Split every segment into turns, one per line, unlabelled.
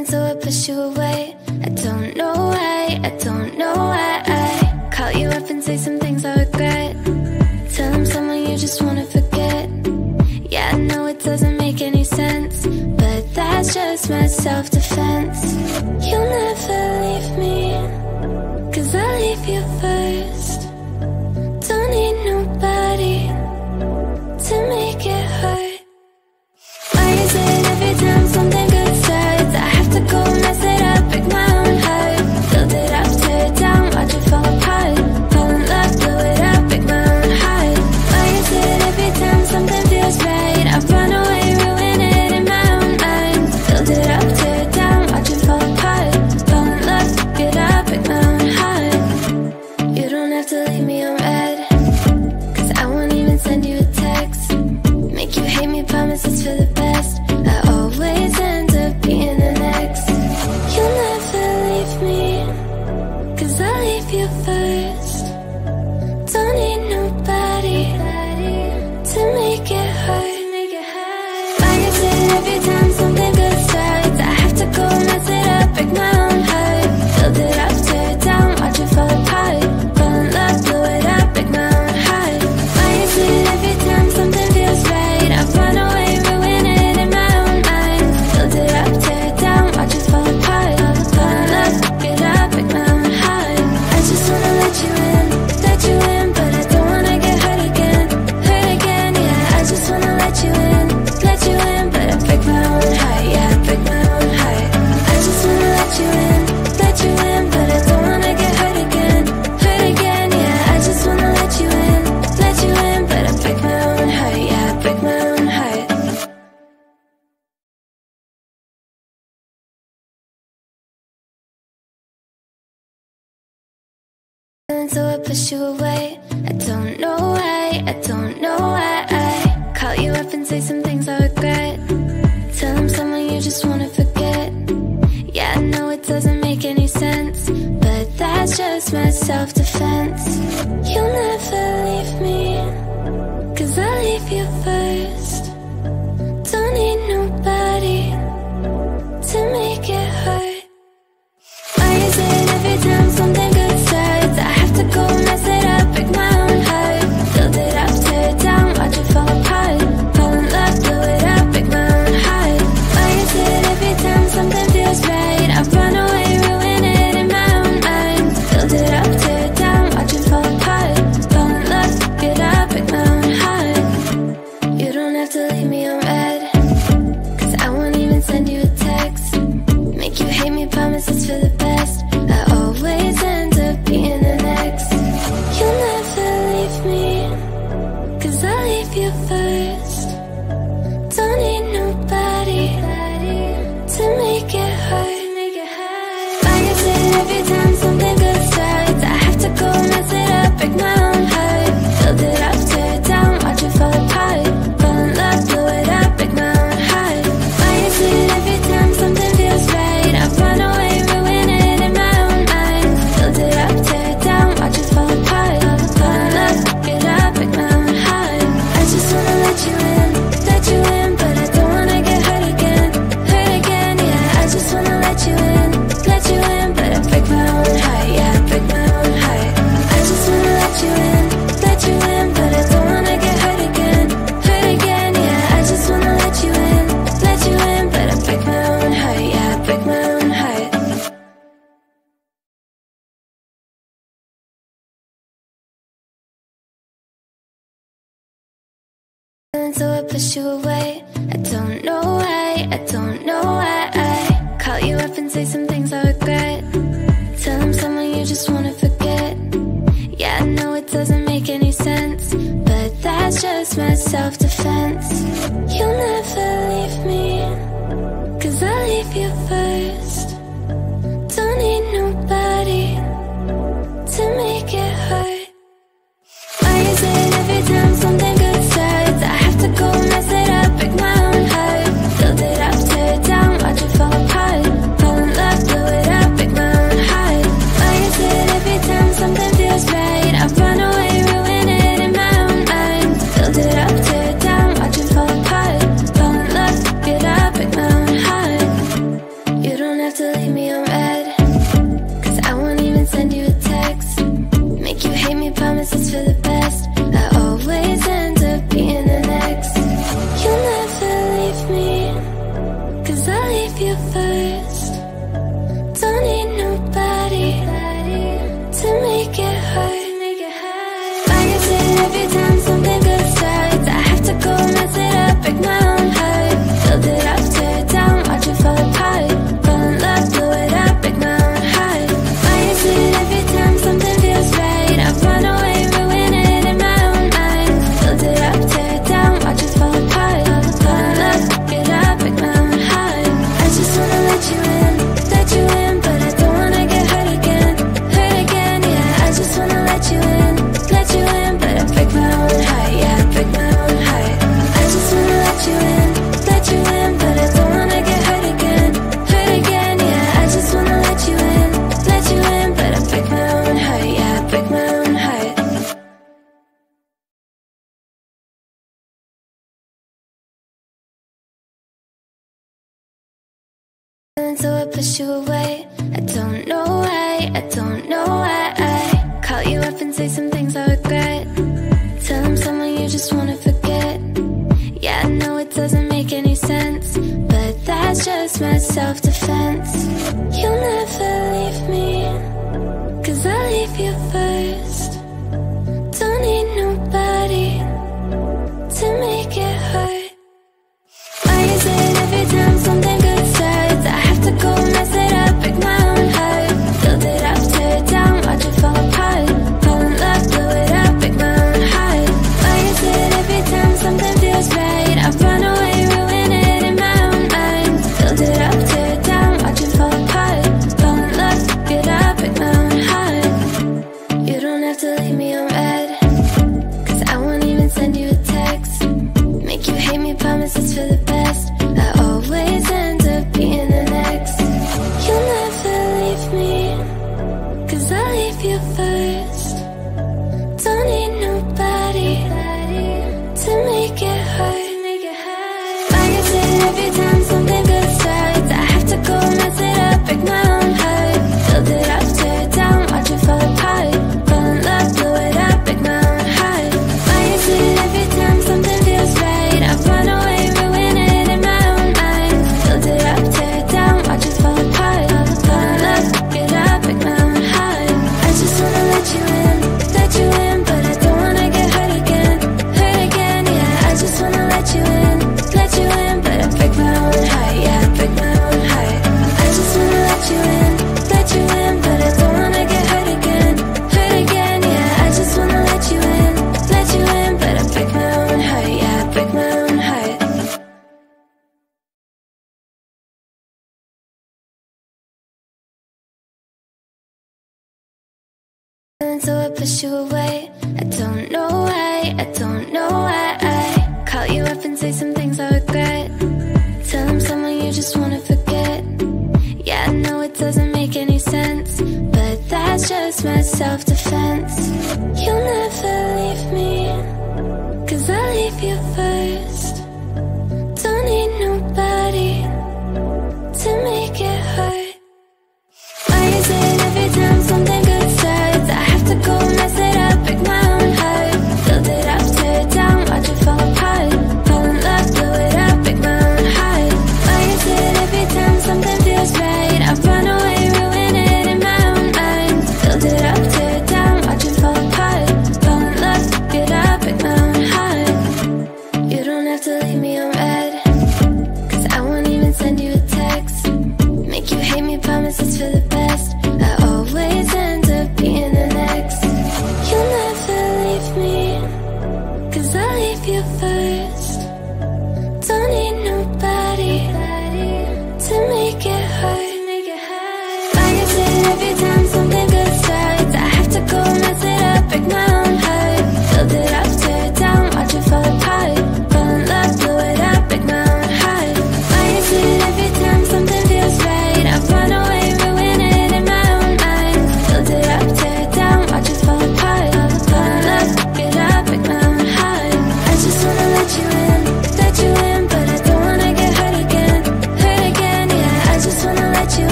something so I push you away. I don't know why, I don't know why. I call you up and say some things I regret. Tell them someone you just wanna forget. Yeah, I know it doesn't make any sense But that's just my self-defense. You'll never leave me. push you away. I don't know why, I don't know why I call you up and say some things I regret. Tell them someone you just wanna forget. Yeah, I know it doesn't make any sense But that's just my self-defense. You'll never leave me Cause I'll leave you first. you away. I don't know why, I don't know why. I call you up and say some things I regret. Tell them someone you just wanna forget. Yeah, I know it doesn't make any sense But that's just my self-defense. you away. I don't know why, I don't know why I call you up and say some things I regret. Tell them someone you just wanna forget. Yeah, I know it doesn't make any sense But that's just my self-defense. you in. you away. I don't know why, I don't know why I call you up and say some things I regret. Tell them someone you just wanna forget. Yeah, I know it doesn't make any sense But that's just my self-defense. You'll never leave me Cause I'll leave you first. Don't need nobody to make hate me, promises for the best.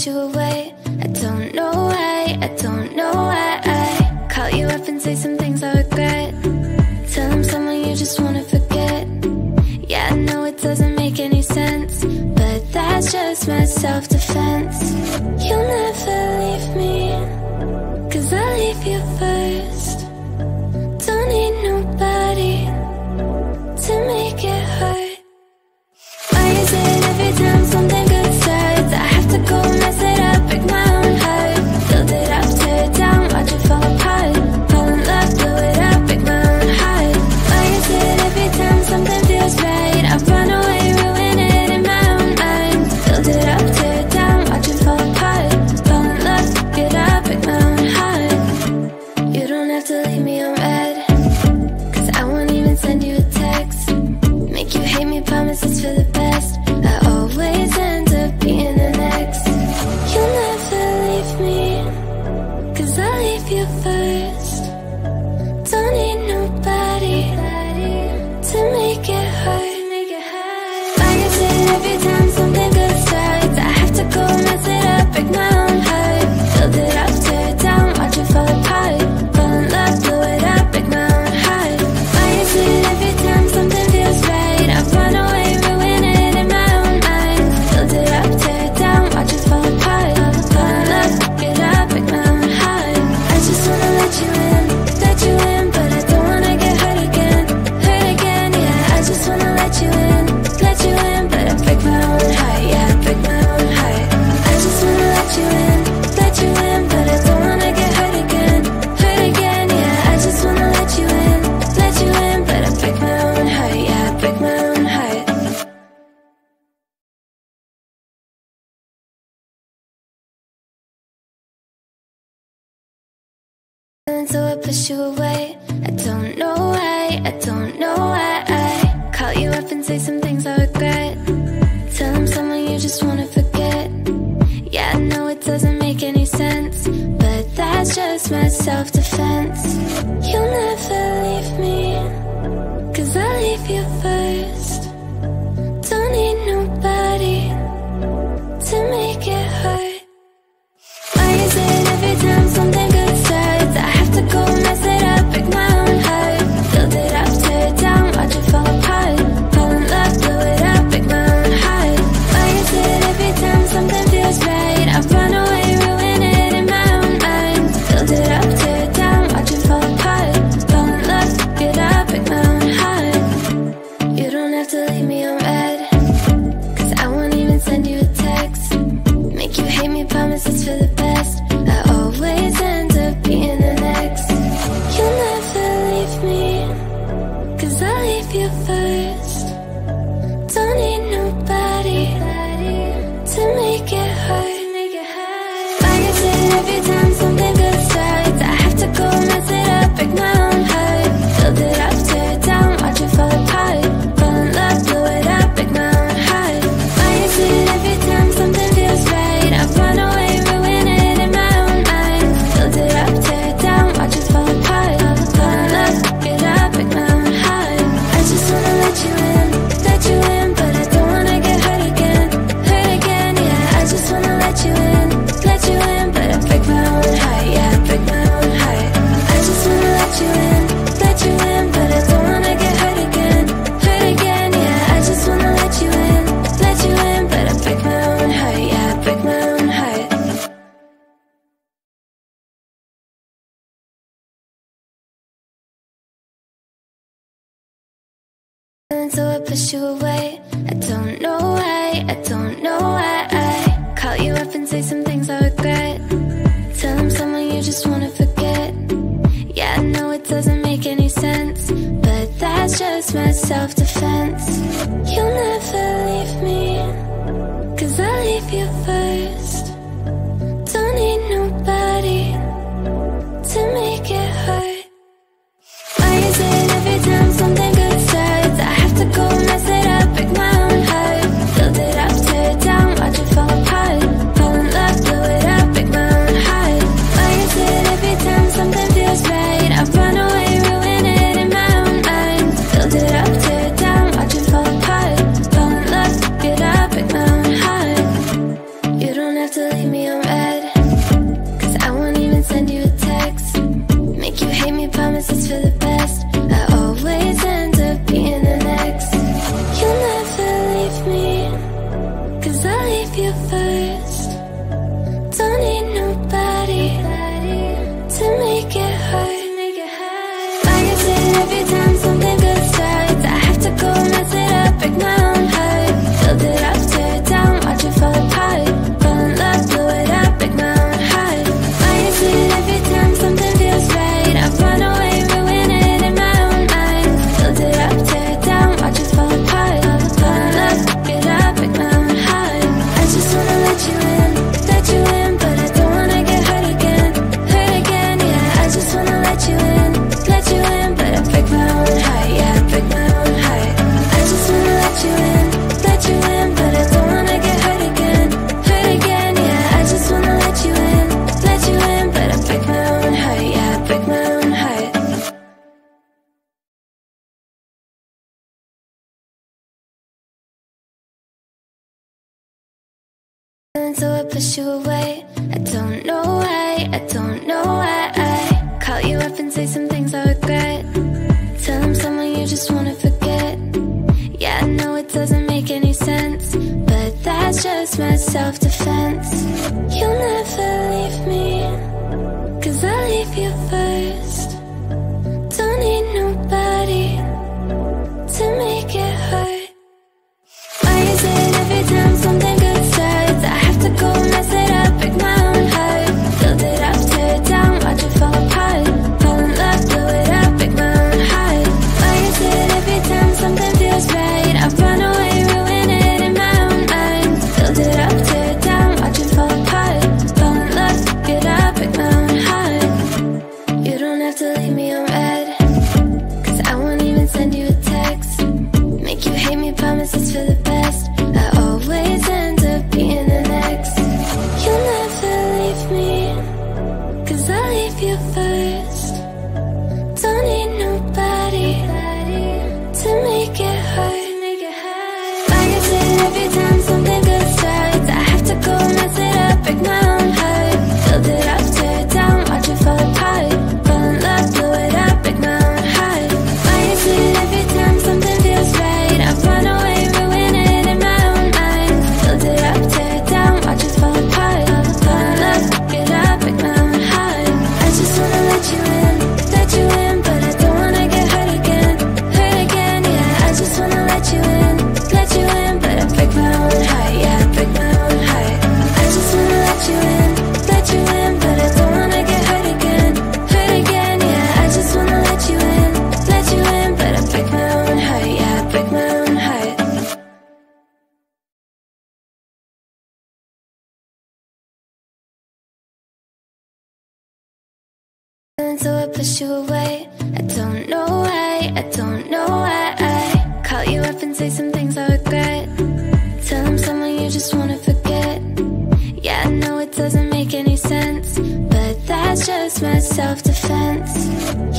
push you away. I don't know why, I don't know why I call you up and say some things I regret. Tell them someone you just wanna forget. Yeah, I know it doesn't make any sense But that's just my self-defense. push you away. I don't know why, I don't know why I call you up and say some things I regret. Tell them someone you just wanna forget. Yeah, I know it doesn't make any sense But that's just my self-defense. You'll never leave me Cause I'll leave you first. so I push you away. I don't know why, I don't know why I call you up and say some things I regret. Tell them someone you just wanna forget. Yeah, I know it doesn't make any sense But that's just myself so I push you away. I don't know why, I don't know why. I call you up and say some things I regret. Tell them someone you just wanna forget. Yeah, I know it doesn't make any sense But that's just my self-defense. You'll never leave me Cause I'll leave you first. Don't need nobody To make it hurt. so I push you away. I don't know why, I don't know why I call you up and say some things I regret. Tell them someone you just wanna forget. Yeah, I know it doesn't make any sense But that's just my self-defense.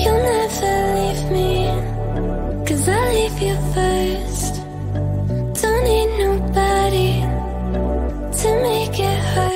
You'll never leave me Cause I leave you first. Don't need nobody To make it hurt.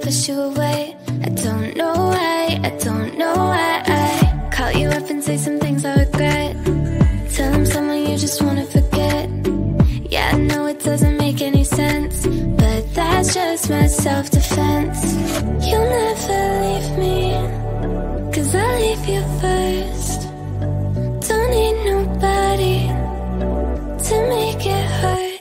Push you away. I don't know why, I don't know why. I call you up and say some things I regret. Tell them someone you just wanna forget. Yeah, I know it doesn't make any sense, but that's just my self defense. You'll never leave me, cause I'll leave you first. Don't need nobody to make it hurt.